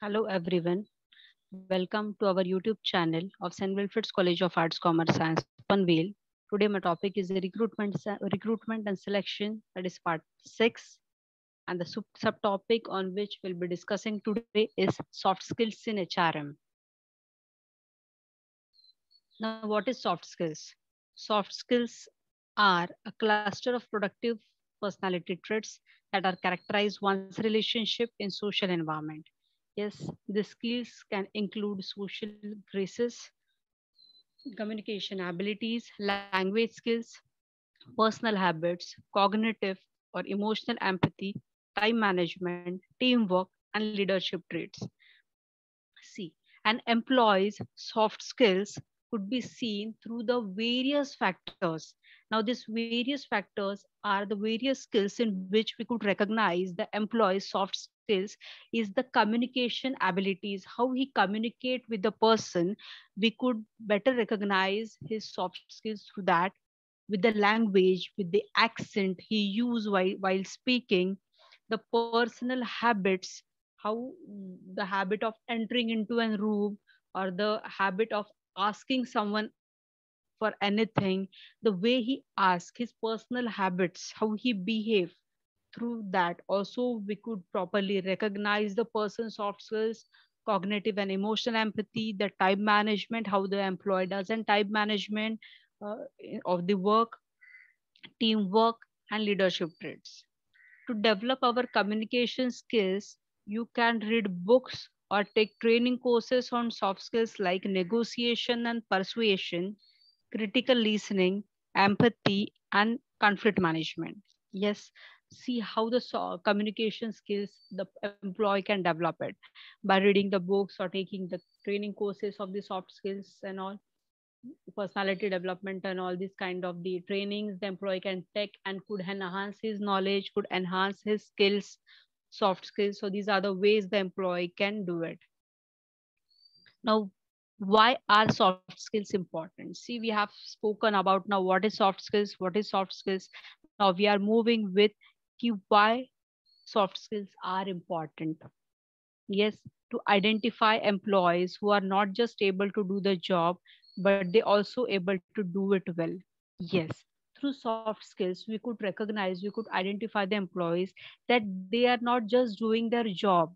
Hello everyone. Welcome to our YouTube channel of St. Wilfred's College of Arts, Commerce, Science, Panvel. Today my topic is recruitment, recruitment and selection. That is part six. And the sub subtopic on which we'll be discussing today is soft skills in HRM. Now, what is soft skills? Soft skills are a cluster of productive personality traits that are characterized one's relationship in social environment Yes, the skills can include social graces, communication abilities, language skills, personal habits, cognitive or emotional empathy, time management, teamwork, and leadership traits. See, an employee's soft skills could be seen through the various factors. Now, these various factors are the various skills in which we could recognize the employee's soft skills is the communication abilities how he communicate with the person we could better recognize his soft skills through that. With the language with the accent he use while, while speaking the personal habits how the habit of entering into a room or the habit of asking someone for anything the way he asks his personal habits how he behave through that also we could properly recognize the person's soft skills cognitive and emotional empathy the time management how the employee does and time management uh, of the work teamwork and leadership traits. To develop our communication skills you can read books or take training courses on soft skills like negotiation and persuasion critical listening empathy and conflict management. Yes see how the communication skills the employee can develop it by reading the books or taking the training courses of the soft skills and all personality development and all these kind of the trainings the employee can take and could enhance his knowledge could enhance his skills soft skills. So these are the ways the employee can do it. Now why are soft skills important? See we have spoken about now what is soft skills what is soft skills. Now we are moving with why soft skills are important. Yes, to identify employees who are not just able to do the job, but they also able to do it well. Yes, through soft skills, we could recognize, we could identify the employees that they are not just doing their job.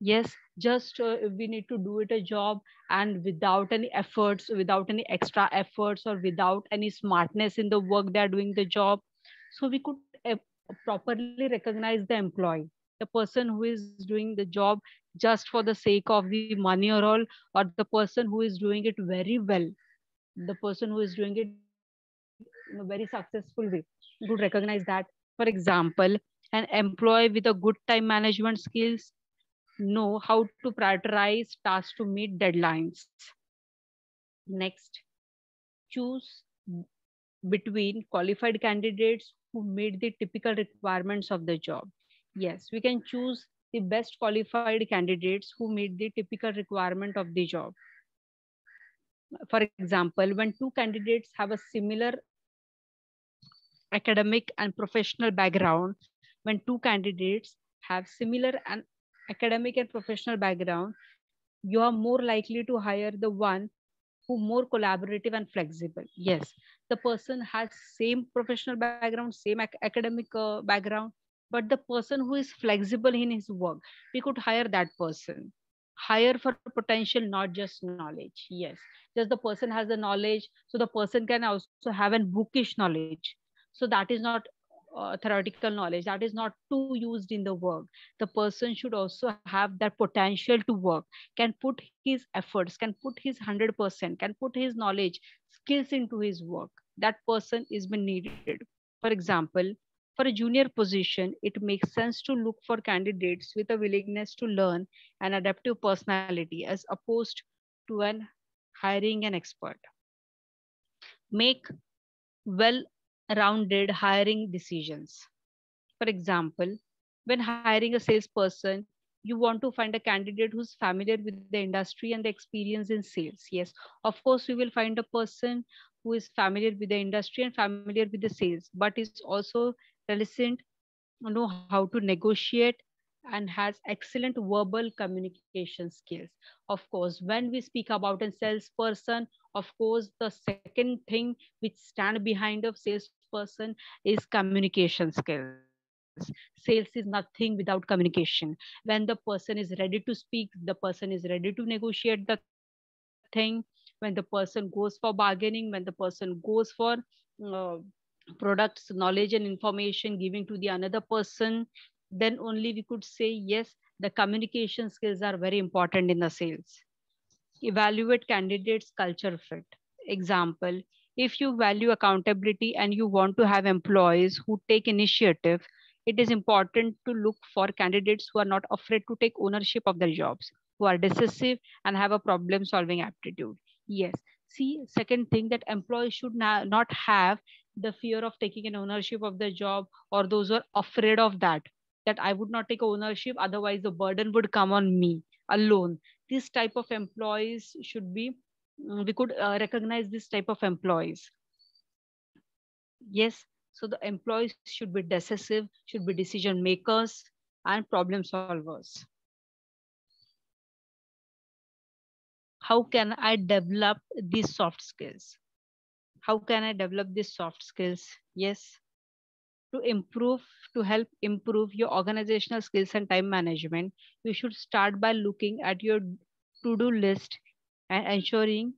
Yes, just uh, we need to do it a job and without any efforts, without any extra efforts or without any smartness in the work they are doing the job. So we could properly recognize the employee. The person who is doing the job just for the sake of the money or all or the person who is doing it very well. The person who is doing it in a very successful way could recognize that. For example an employee with a good time management skills know how to prioritize tasks to meet deadlines. Next choose between qualified candidates who meet the typical requirements of the job. Yes, we can choose the best qualified candidates who meet the typical requirement of the job. For example, when two candidates have a similar academic and professional background, when two candidates have similar and academic and professional background, you are more likely to hire the one who more collaborative and flexible. Yes, the person has same professional background same ac academic uh, background but the person who is flexible in his work we could hire that person. Hire for potential not just knowledge. Yes. Just the person has the knowledge so the person can also have a bookish knowledge. So that is not uh, theoretical knowledge. That is not too used in the work. The person should also have that potential to work can put his efforts can put his 100% can put his knowledge skills into his work that person is been needed for example for a junior position it makes sense to look for candidates with a willingness to learn and adaptive personality as opposed to an hiring an expert make well rounded hiring decisions. For example, when hiring a salesperson, you want to find a candidate who's familiar with the industry and the experience in sales. Yes, of course, we will find a person who is familiar with the industry and familiar with the sales, but is also reticent, know how to negotiate and has excellent verbal communication skills. Of course, when we speak about a salesperson, of course, the second thing which stand behind a salesperson is communication skills. Sales is nothing without communication. When the person is ready to speak, the person is ready to negotiate the thing. When the person goes for bargaining, when the person goes for uh, products, knowledge and information giving to the another person, then only we could say, yes, the communication skills are very important in the sales. Evaluate candidates culture fit. Example, if you value accountability and you want to have employees who take initiative, it is important to look for candidates who are not afraid to take ownership of their jobs, who are decisive and have a problem solving aptitude. Yes. See, second thing that employees should not have the fear of taking an ownership of the job or those who are afraid of that that I would not take ownership, otherwise the burden would come on me alone. This type of employees should be, mm, we could uh, recognize this type of employees. Yes, so the employees should be decisive, should be decision makers and problem solvers. How can I develop these soft skills? How can I develop these soft skills? Yes, to improve to help improve your organizational skills and time management you should start by looking at your to-do list and ensuring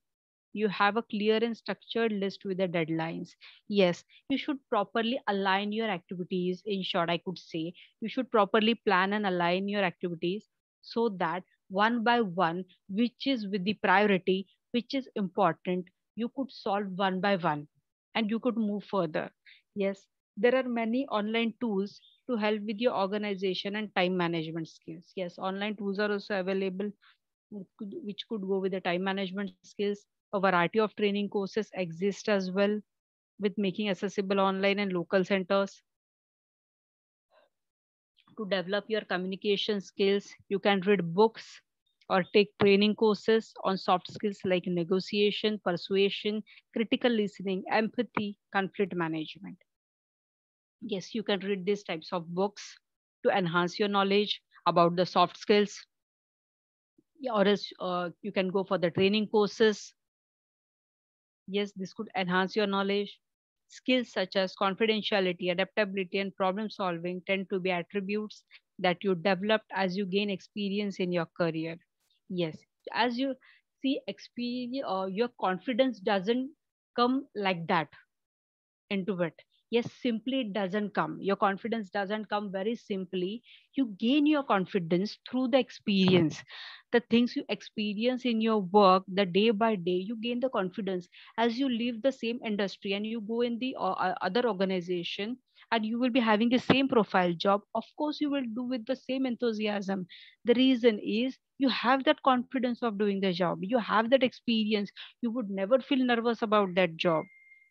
you have a clear and structured list with the deadlines yes you should properly align your activities in short i could say you should properly plan and align your activities so that one by one which is with the priority which is important you could solve one by one and you could move further yes there are many online tools to help with your organization and time management skills. Yes, online tools are also available, which could go with the time management skills. A variety of training courses exist as well with making accessible online and local centers. To develop your communication skills, you can read books or take training courses on soft skills like negotiation, persuasion, critical listening, empathy, conflict management yes you can read these types of books to enhance your knowledge about the soft skills or else uh, you can go for the training courses yes this could enhance your knowledge skills such as confidentiality adaptability and problem solving tend to be attributes that you developed as you gain experience in your career. Yes as you see experience uh, your confidence doesn't come like that into it yes simply it doesn't come. Your confidence doesn't come very simply. You gain your confidence through the experience. The things you experience in your work the day by day you gain the confidence. As you leave the same industry and you go in the uh, uh other organization and you will be having the same profile job of course you will do with the same enthusiasm. The reason is you have that confidence of doing the job. You have that experience. You would never feel nervous about that job.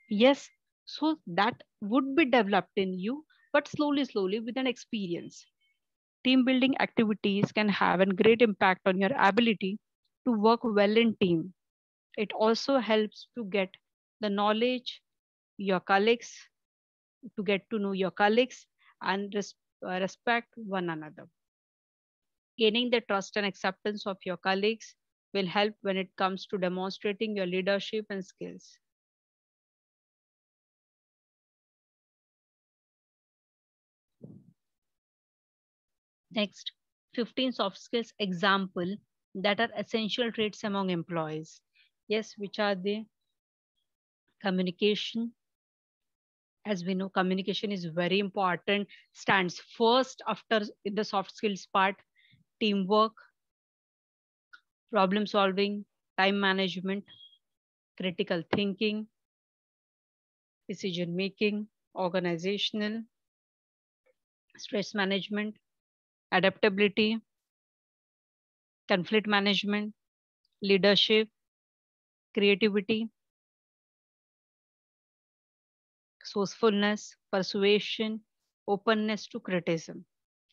Yes so that would be developed in you, but slowly, slowly with an experience. Team building activities can have a great impact on your ability to work well in team. It also helps to get the knowledge, your colleagues, to get to know your colleagues and res uh, respect one another. Gaining the trust and acceptance of your colleagues will help when it comes to demonstrating your leadership and skills. Next, 15 soft skills example that are essential traits among employees. Yes, which are the communication. As we know, communication is very important, stands first after the soft skills part, teamwork, problem solving, time management, critical thinking, decision making, organizational, stress management, adaptability, conflict management, leadership, creativity, sourcefulness, persuasion, openness to criticism.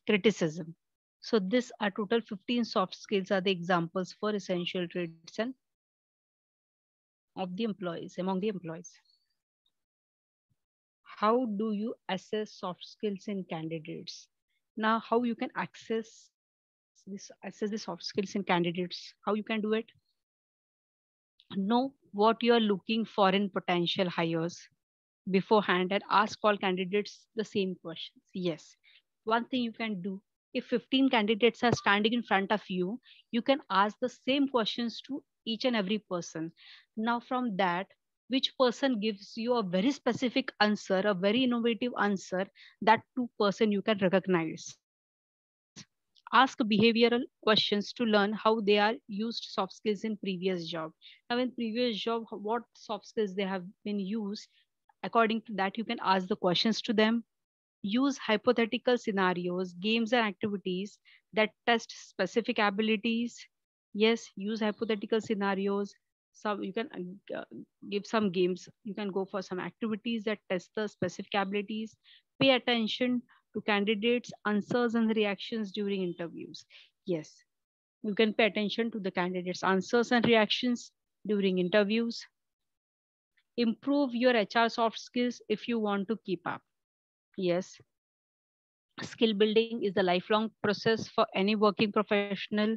criticism. So this are total 15 soft skills are the examples for essential traits and of the employees, among the employees. How do you assess soft skills in candidates? Now, how you can access this assess the soft skills in candidates? How you can do it? Know what you are looking for in potential hires beforehand and ask all candidates the same questions. Yes, one thing you can do if 15 candidates are standing in front of you, you can ask the same questions to each and every person. Now, from that, which person gives you a very specific answer, a very innovative answer, that two person you can recognize. Ask behavioral questions to learn how they are used soft skills in previous job. Now in previous job, what soft skills they have been used, according to that, you can ask the questions to them. Use hypothetical scenarios, games and activities that test specific abilities. Yes, use hypothetical scenarios, some you can uh, give some games. You can go for some activities that test the specific abilities. Pay attention to candidates answers and reactions during interviews. Yes you can pay attention to the candidates answers and reactions during interviews. Improve your hr soft skills if you want to keep up. Yes skill building is a lifelong process for any working professional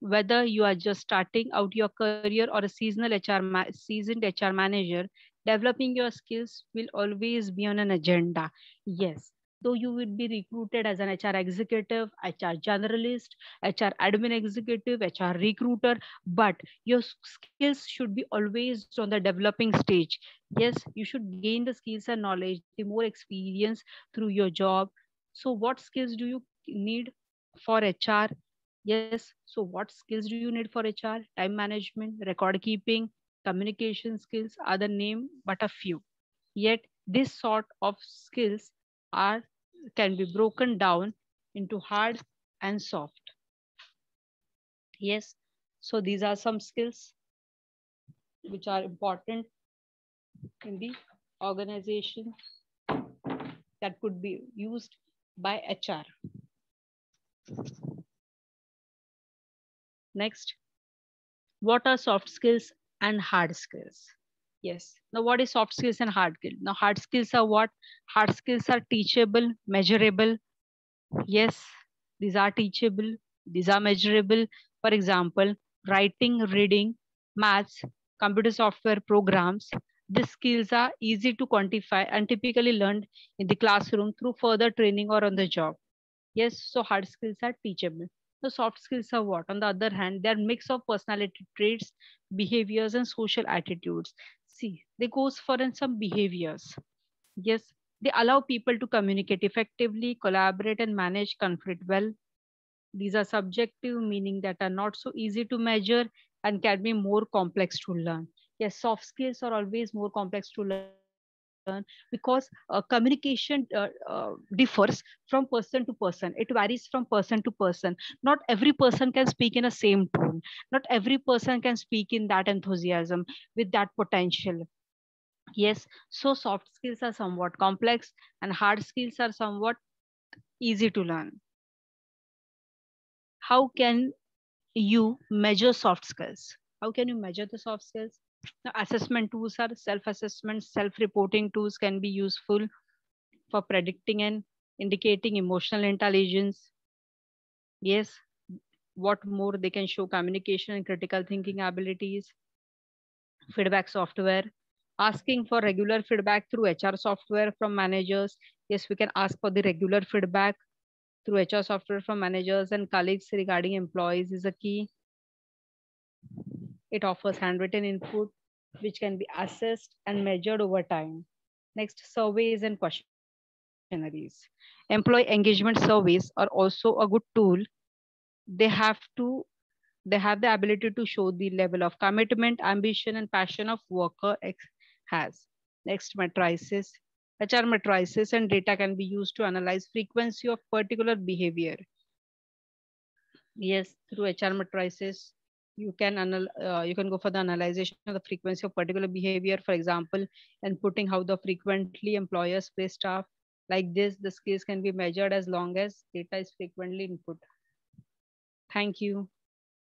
whether you are just starting out your career or a seasonal HR seasoned HR manager, developing your skills will always be on an agenda. Yes, though you will be recruited as an HR executive, HR generalist, HR admin executive, HR recruiter, but your skills should be always on the developing stage. Yes, you should gain the skills and knowledge, the more experience through your job. So, what skills do you need for HR? Yes. So what skills do you need for HR? Time management, record keeping, communication skills are the name but a few. Yet this sort of skills are can be broken down into hard and soft. Yes. So these are some skills which are important in the organization that could be used by HR. Next, what are soft skills and hard skills? Yes. Now, what is soft skills and hard skills? Now, hard skills are what? Hard skills are teachable, measurable. Yes, these are teachable. These are measurable. For example, writing, reading, maths, computer software programs. These skills are easy to quantify and typically learned in the classroom through further training or on the job. Yes, so hard skills are teachable. The soft skills are what? On the other hand, they're mix of personality traits, behaviors, and social attitudes. See, they goes for in some behaviors. Yes, they allow people to communicate effectively, collaborate, and manage conflict well. These are subjective, meaning that are not so easy to measure and can be more complex to learn. Yes, soft skills are always more complex to learn because uh, communication uh, uh, differs from person to person. It varies from person to person. Not every person can speak in the same tone. Not every person can speak in that enthusiasm with that potential. Yes so soft skills are somewhat complex and hard skills are somewhat easy to learn. How can you measure soft skills? How can you measure the soft skills assessment tools are self-assessment, self-reporting tools can be useful for predicting and indicating emotional intelligence. Yes, what more they can show communication and critical thinking abilities. Feedback software, asking for regular feedback through HR software from managers. Yes, we can ask for the regular feedback through HR software from managers and colleagues regarding employees is a key. It offers handwritten input, which can be assessed and measured over time. Next, surveys and questionnaires. Employee engagement surveys are also a good tool. They have to they have the ability to show the level of commitment, ambition, and passion of worker X has. Next, matrices. HR matrices and data can be used to analyze frequency of particular behavior. Yes, through HR matrices, you can anal uh, you can go for the analysis of the frequency of particular behavior for example and putting how the frequently employers pay staff. Like this the skills can be measured as long as data is frequently input. Thank you